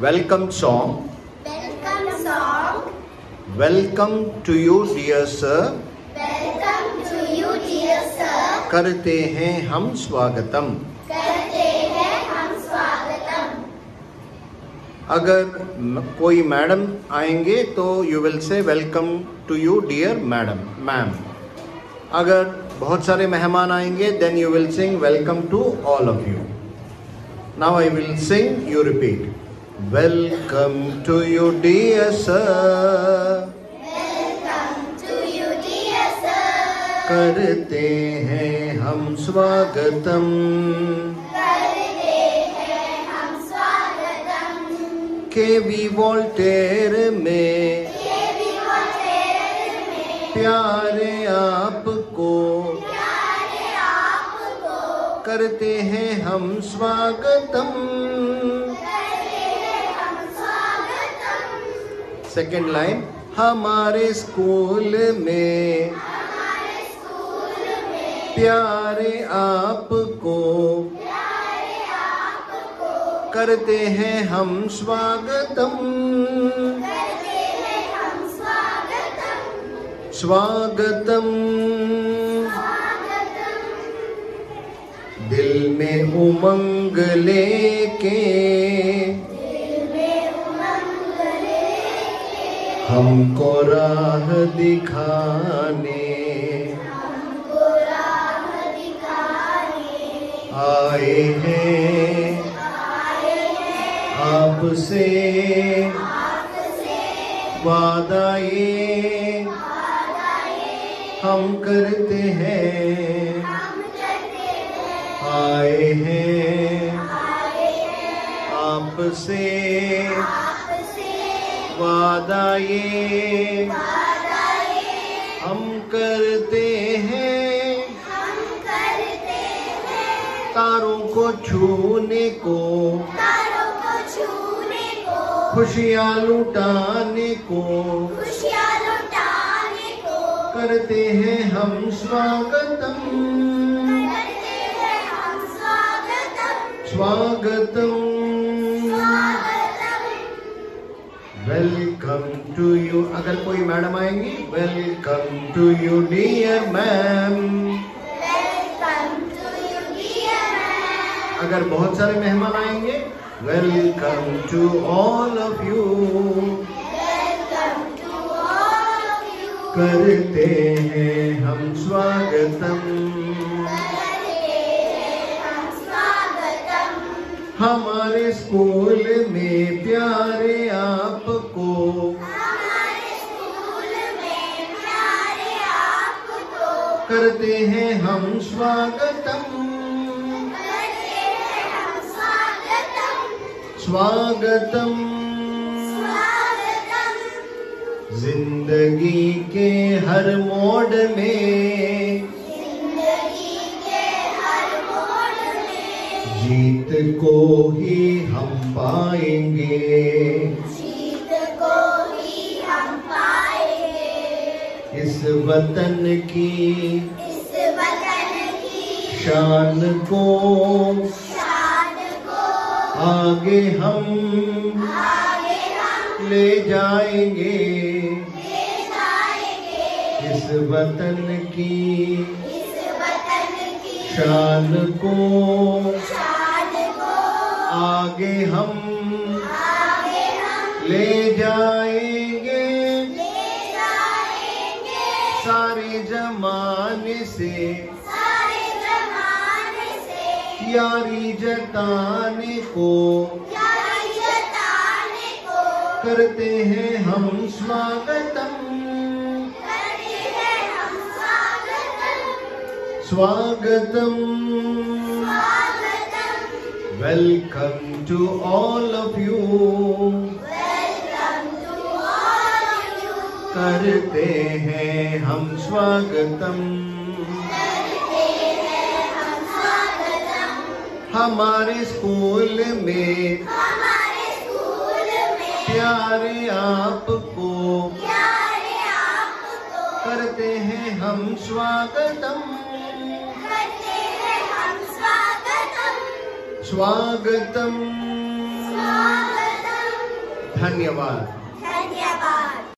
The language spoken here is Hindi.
welcome song. Welcome song. Welcome to you, dear sir. Welcome to you, dear sir. करते हैं हम स्वागतम करते हैं हम स्वागतम अगर कोई मैडम आएँगे तो you will say welcome to you dear madam ma'am अगर बहुत सारे मेहमान आएँगे then you will sing welcome to all of you now I will sing you repeat welcome to you dear sir Welcome to you, dear sir. करते हैं हम स्वागतम। करते हैं हम स्वागतम। के वी वोल्टेर में ये भी होटल में। प्यारे आपको प्यारे आपको। करते हैं हम स्वागतम। सेकंड लाइन हमारे स्कूल में, प्यारे आपको, करते हैं हम स्वागतम स्वागतम, दिल में उमंग लेके हमको राह दिखाने। आए हैं। आपसे वादा ये हम करते हैं। आए हैं। आपसे आपसे वादा ये वादा ये हम करते हैं। तारों को छूने को खुशियाँ लुटाने को करते हैं हम स्वागतम। स्वागतम। वेलकम टू यू अगर कोई मैडम आएँगी welcome to you dear ma'am अगर बहुत सारे मेहमान आएँगे welcome to all of you करते हैं हम स्वागतम। हमारे स्कूल करते हैं हम स्वागतम। स्वागतम। ज़िंदगी के हर मोड़ में। जीत को ही हम पाएँगे। वतन की इस वतन की शान को शान को आगे हम आगे हम ले जाएँगे। ले जाएँगे। इस वतन की इस वतन की शान को शान को आगे हम आगे हम ले जमाने से। सारे जमाने से। यारी जताने को। यारी जताने को। करते हैं हम स्वागतम। करते हैं हम स्वागतम। स्वागतम। स्वागतम। Welcome to all of you welcome to all of you करते हैं हम स्वागतम। हमारे स्कूल में हमारे स्कूल में प्यारे आपको करते हैं हम स्वागतम करते हैं हम स्वागतम। स्वागतम। स्वागतम। धन्यवाद।